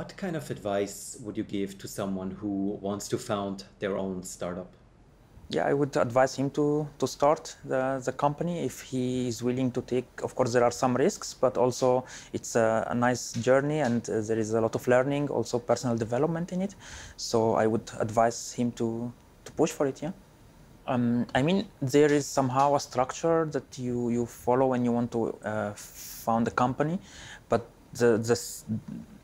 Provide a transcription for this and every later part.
What kind of advice would you give to someone who wants to found their own startup? Yeah, I would advise him to, to start the, the company if he is willing to take. Of course, there are some risks, but also it's a, a nice journey and uh, there is a lot of learning, also personal development in it. So I would advise him to, to push for it, yeah. Um, I mean, there is somehow a structure that you, you follow when you want to uh, found a company, but the, the,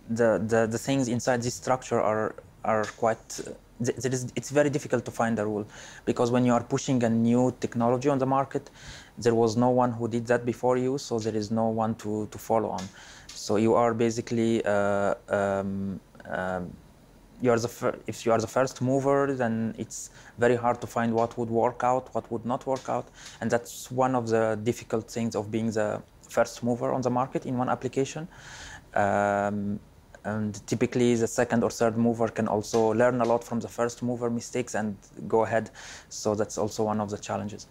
the, the, the things inside this structure are, are quite there is, it's very difficult to find a rule because when you are pushing a new technology on the market, there was no one who did that before you, so there is no one to, to follow on. So you are basically, uh, um, um, you are the if you are the first mover, then it's very hard to find what would work out, what would not work out, and that's one of the difficult things of being the first mover on the market in one application. Um, and typically the second or third mover can also learn a lot from the first mover mistakes and go ahead. So that's also one of the challenges.